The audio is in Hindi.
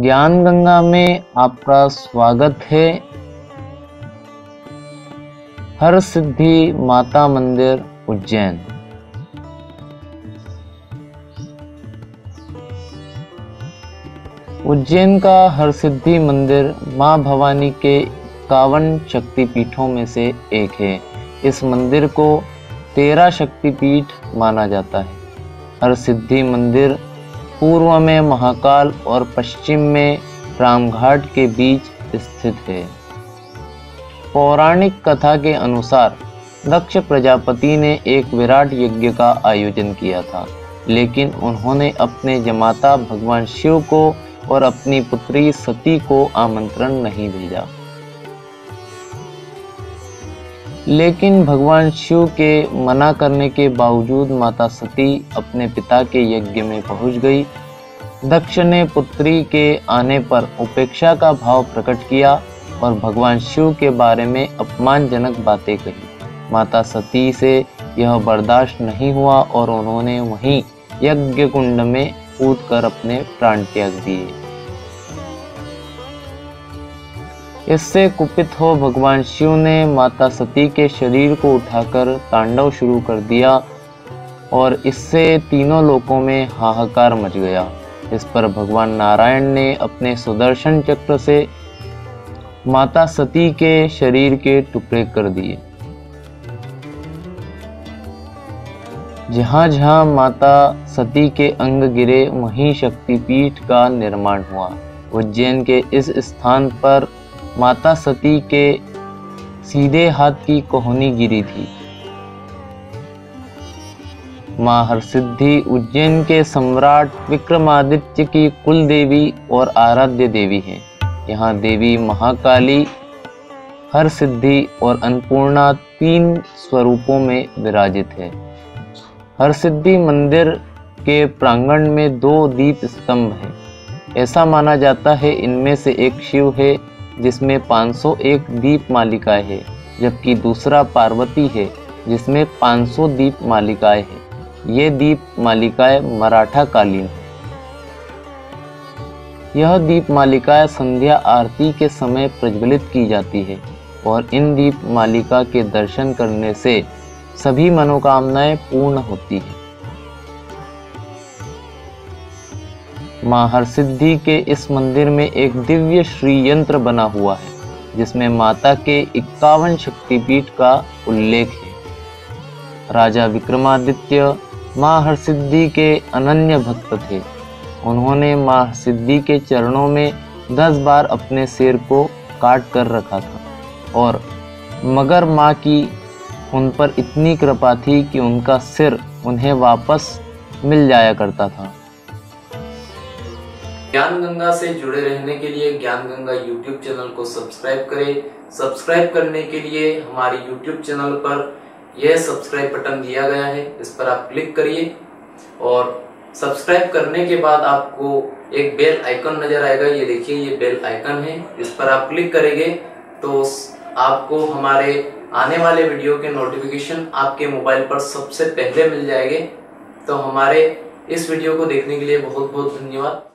ज्ञान गंगा में आपका स्वागत है। हर सिद्धि माता मंदिर उज्जैन। उज्जैन का हर सिद्धि मंदिर माँ भवानी के इक्यावन शक्तिपीठों में से एक है। इस मंदिर को तेरह शक्तिपीठ माना जाता है। हर सिद्धि मंदिर पूर्व में महाकाल और पश्चिम में रामघाट के बीच स्थित है। पौराणिक कथा के अनुसार, दक्ष प्रजापति ने एक विराट यज्ञ का आयोजन किया था, लेकिन उन्होंने अपने जमाता भगवान शिव को और अपनी पुत्री सती को आमंत्रण नहीं भेजा। लेकिन भगवान शिव के मना करने के बावजूद माता सती अपने पिता के यज्ञ में पहुँच गई। दक्ष ने पुत्री के आने पर उपेक्षा का भाव प्रकट किया और भगवान शिव के बारे में अपमानजनक बातें कही। माता सती से यह बर्दाश्त नहीं हुआ और उन्होंने वहीं यज्ञ कुंड में कूद कर अपने प्राण त्याग दिए। इससे कुपित हो भगवान शिव ने माता सती के शरीर को उठाकर तांडव शुरू कर दिया और इससे तीनों लोकों में हाहाकार मच गया। इस पर भगवान नारायण ने अपने सुदर्शन चक्र से माता सती के शरीर के टुकड़े कर दिए। जहाँ जहाँ माता सती के अंग गिरे, वहीं शक्तिपीठ का निर्माण हुआ। उज्जैन के इस स्थान पर माता सती के सीधे हाथ की कोहनी गिरी थी। माँ हरसिद्धि उज्जैन के सम्राट विक्रमादित्य की कुल देवी और आराध्य देवी है। यहाँ देवी महाकाली हर सिद्धि और अन्नपूर्णा तीन स्वरूपों में विराजित है। हर सिद्धि मंदिर के प्रांगण में दो दीप स्तंभ हैं। ऐसा माना जाता है इनमें से एक शिव है जिसमें 501 दीप मालिकाएँ हैं, जबकि दूसरा पार्वती है, जिसमें 500 दीप मालिकाएँ हैं। ये दीप मालिकाएँ मराठा कालीन है। यह दीप मालिकाएँ संध्या आरती के समय प्रज्वलित की जाती है और इन दीप मालिका के दर्शन करने से सभी मनोकामनाएँ पूर्ण होती है। माँ हरसिद्धि के इस मंदिर में एक दिव्य श्री यंत्र बना हुआ है, जिसमें माता के इक्यावन शक्तिपीठ का उल्लेख है। राजा विक्रमादित्य माँ हरसिद्धि के अनन्य भक्त थे। उन्होंने माँ हरसिद्धि के चरणों में दस बार अपने सिर को काट कर रखा था और मगर माँ की उन पर इतनी कृपा थी कि उनका सिर उन्हें वापस मिल जाया करता था। ज्ञान गंगा से जुड़े रहने के लिए ज्ञान गंगा यूट्यूब चैनल को सब्सक्राइब करें। सब्सक्राइब करने के लिए हमारे यूट्यूब चैनल पर यह सब्सक्राइब बटन दिया गया है। इस पर आप क्लिक करिए और सब्सक्राइब करने के बाद आपको एक बेल आइकन नज़र आएगा। ये देखिए, ये बेल आइकन है। इस पर आप क्लिक करेंगे तो आपको हमारे आने वाले वीडियो के नोटिफिकेशन आपके मोबाइल पर सबसे पहले मिल जाएँगे। तो हमारे इस वीडियो को देखने के लिए बहुत बहुत धन्यवाद।